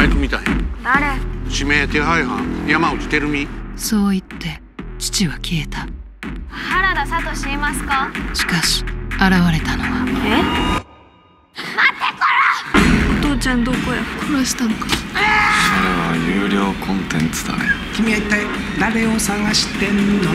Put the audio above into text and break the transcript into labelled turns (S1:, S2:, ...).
S1: あいつみたい。
S2: 誰？
S1: 指名手配犯。山内照美。
S3: そう言って父は消えた。
S2: 原田聡いますか？
S3: しかし現れたのは。
S2: え？待ってこら！お父ちゃんどこや？
S3: 殺したのか。
S4: それは有料コンテンツだね。
S5: 君は一体誰を探してんの？